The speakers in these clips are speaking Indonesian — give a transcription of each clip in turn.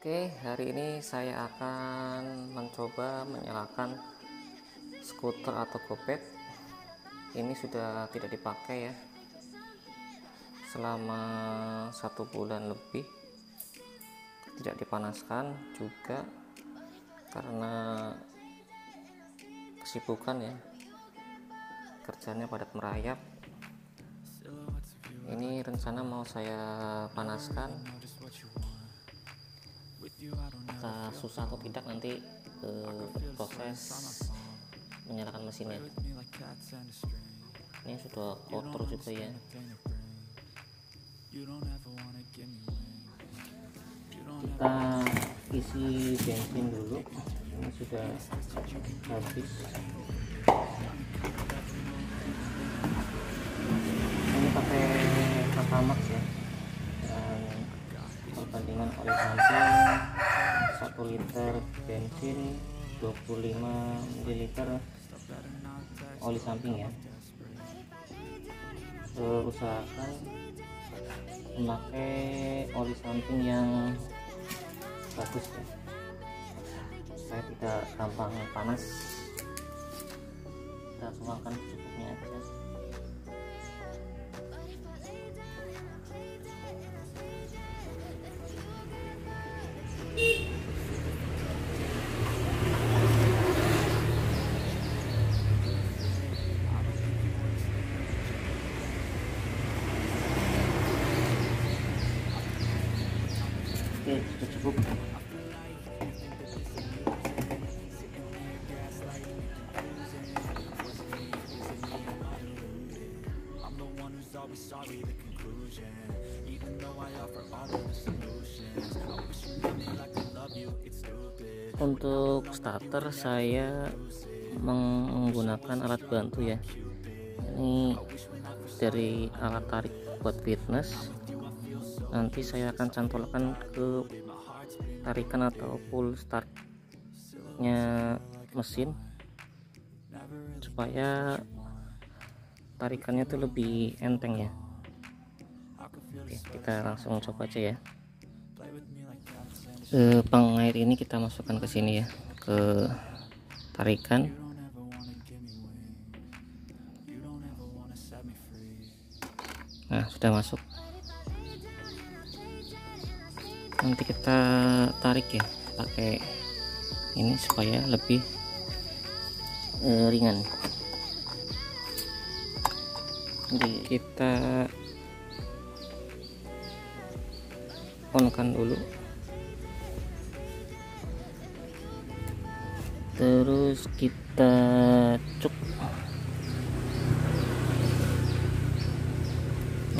Oke, hari ini saya akan mencoba menyalakan skuter atau gopet. Ini sudah tidak dipakai ya, selama satu bulan lebih. Tidak dipanaskan juga karena kesibukan ya, kerjanya padat merayap. Ini rencana mau saya panaskan susah atau tidak nanti uh, proses menyalakan mesinnya. Ini sudah kotor juga ya. Kita isi bensin dulu. Ini sudah habis. Ini pakai Kakamax ya. Dan perbandingan oleh samping 1 liter bensin 25 ml oli samping ya. Usahakan memakai oli samping yang bagus ya. Supaya tidak gampang panas. Kita tuangkan untuk starter saya menggunakan alat bantu ya. Ini dari alat tarik buat fitness. Nanti saya akan cantolkan ke tarikan atau full startnya mesin supaya tarikannya tuh lebih enteng ya. Oke, kita langsung coba aja ya. E, pengair ini kita masukkan ke sini ya ke tarikan. Nah sudah masuk nanti kita tarik ya pakai ini supaya lebih eh, ringan. Jadi kita onkan dulu. Terus kita cuk.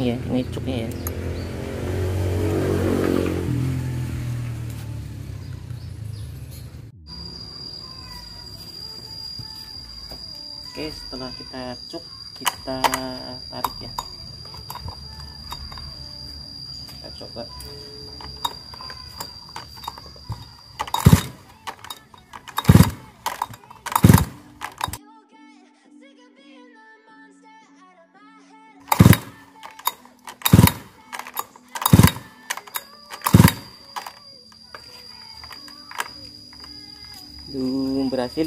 Ya ini cuknya ya setelah kita cuk kita tarik ya. Kita coba. Duh, berhasil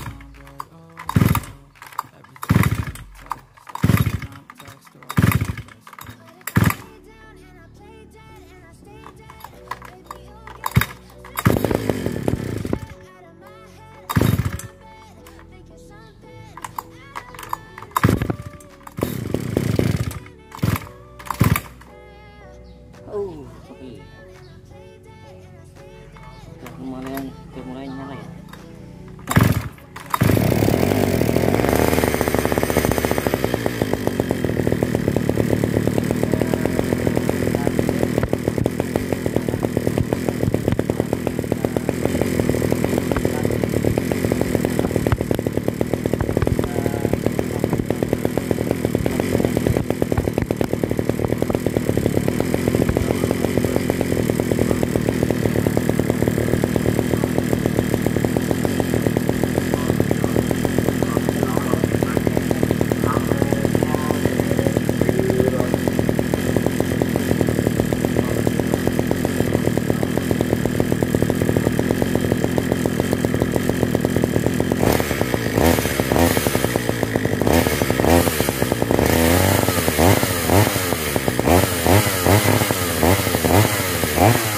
Yeah.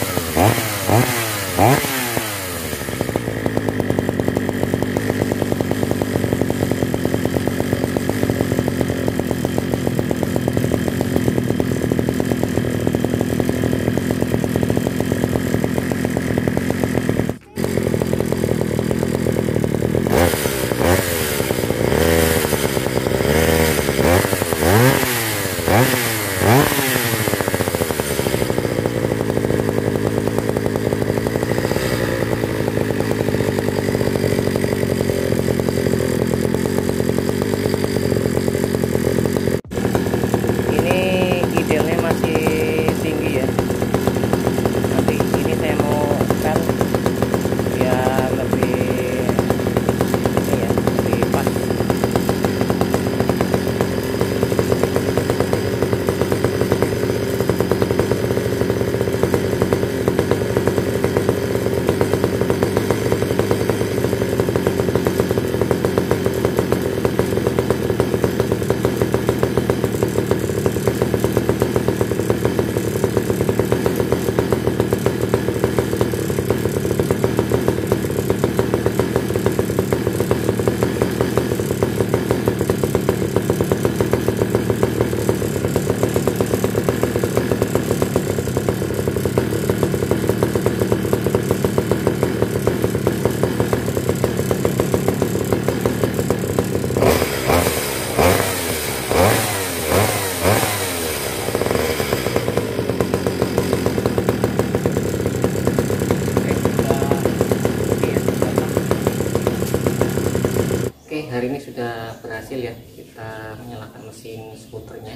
Ini sudah berhasil ya kita menyalakan mesin skuternya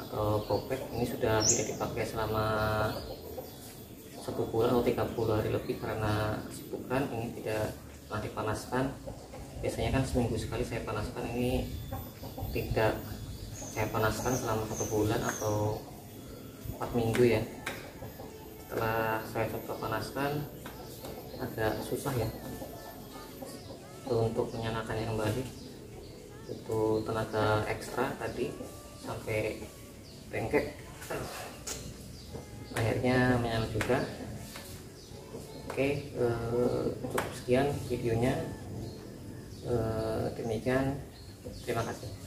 atau kopek ini sudah tidak dipakai selama satu bulan atau 30 hari lebih karena kesibukan ini tidak pernah dipanaskan. Biasanya kan seminggu sekali saya panaskan ini tidak saya panaskan selama satu bulan atau empat minggu ya. Setelah saya coba panaskan agak susah ya untuk menyalakannya kembali itu tenaga ekstra tadi sampai bengkek. Akhirnya menyala juga. Oke eh, cukup sekian videonya. Eh, demikian. Terima kasih